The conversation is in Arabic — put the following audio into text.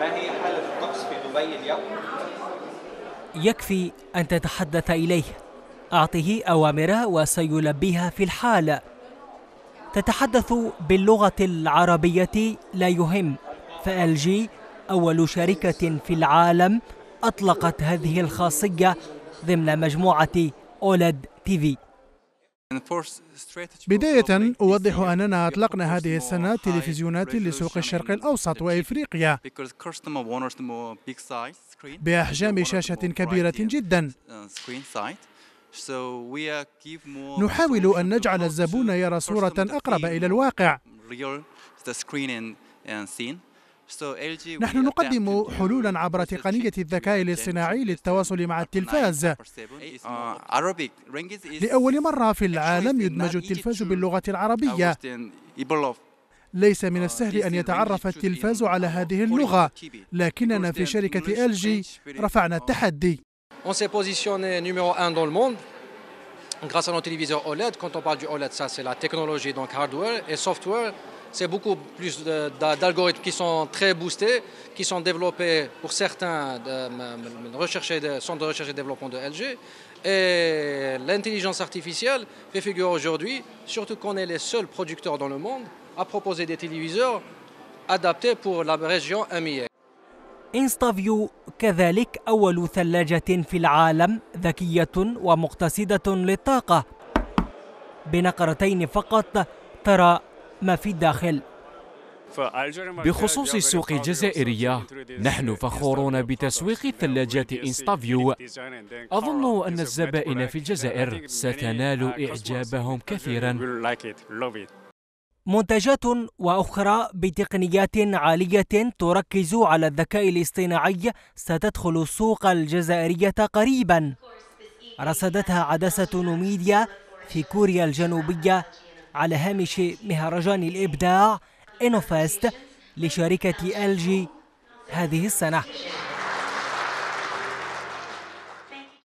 ما هي حالة الطقس في دبي اليوم؟ يكفي أن تتحدث إليه. أعطه أوامره وسيلبيها في الحال. تتحدث باللغة العربية لا يهم. فال جي أول شركة في العالم أطلقت هذه الخاصية ضمن مجموعة أولد تي في. بداية أوضح أننا أطلقنا هذه السنة تلفزيونات لسوق الشرق الأوسط وإفريقيا. بأحجام شاشة كبيرة جدا. نحاول أن نجعل الزبون يرى صورة أقرب إلى الواقع. نحن نقدم حلولا عبر تقنية الذكاء الاصطناعي للتواصل مع التلفاز. لأول مرة في العالم يدمج التلفاز باللغة العربية. ليس من السهل أن يتعرف التلفاز على هذه اللغة. لكننا في شركة ال جي رفعنا التحدي. Grâce à nos téléviseurs OLED. Quand on parle du OLED, ça c'est la technologie, donc hardware et software. C'est beaucoup plus d'algorithmes qui sont très boostés, qui sont développés pour certains de, de, centres de recherche et développement de LG. Et l'intelligence artificielle fait figure aujourd'hui, surtout qu'on est les seuls producteurs dans le monde à proposer des téléviseurs adaptés pour la région EMEA. انستافيو كذلك أول ثلاجة في العالم ذكية ومقتصدة للطاقة بنقرتين فقط ترى ما في الداخل. بخصوص السوق الجزائرية نحن فخورون بتسويق ثلاجات InstaView. أظن أن الزبائن في الجزائر ستنال إعجابهم كثيرا. منتجات وأخرى بتقنيات عالية تركز على الذكاء الاصطناعي ستدخل السوق الجزائرية قريبا. رصدتها عدسة نوميديا في كوريا الجنوبية على هامش مهرجان الإبداع InnoFest لشركة LG هذه السنة.